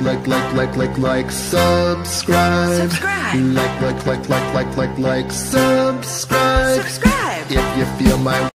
like, like, like, like, like, subscribe. Subscribe. Like, like, like, like, like, like, like, subscribe. Subscribe. If you feel my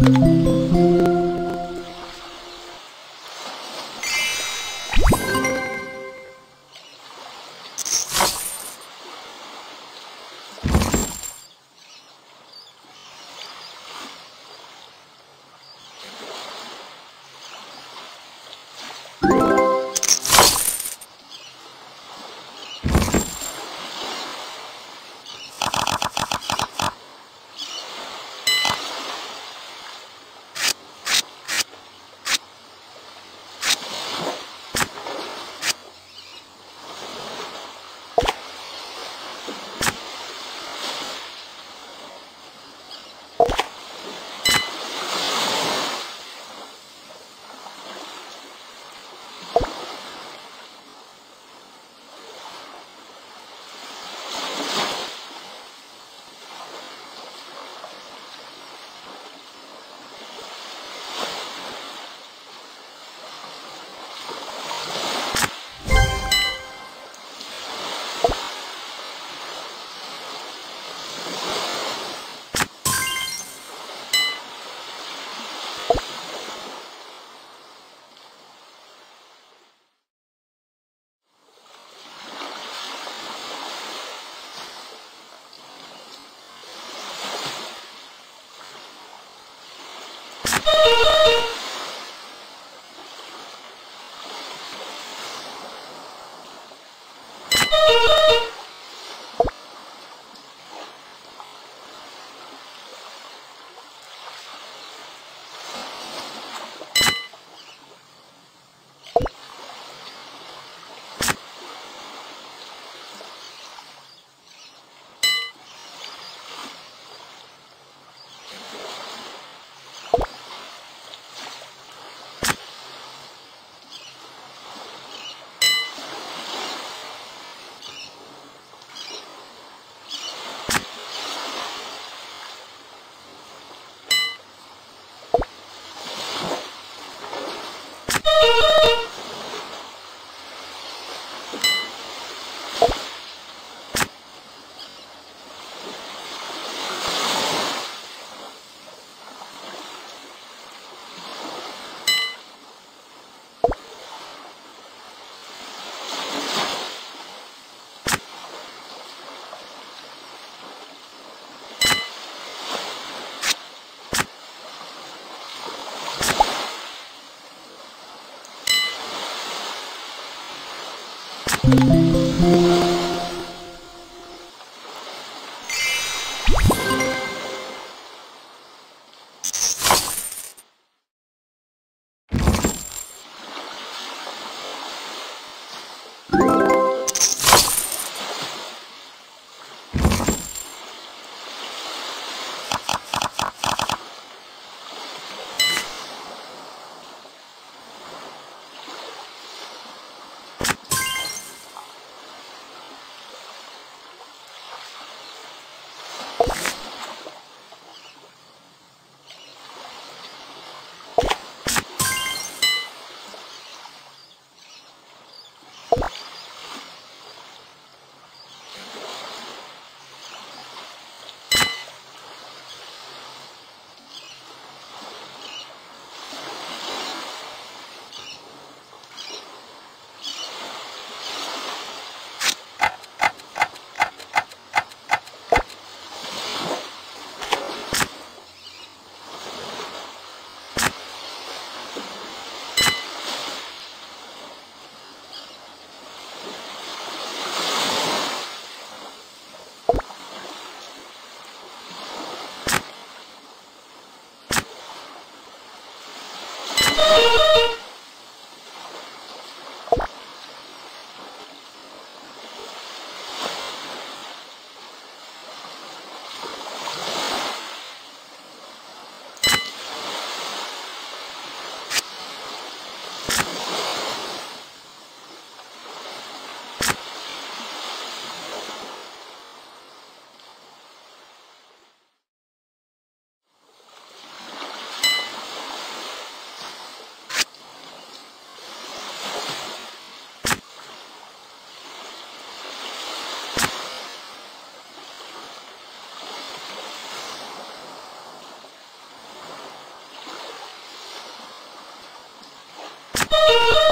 うん。Woo! Oh! Música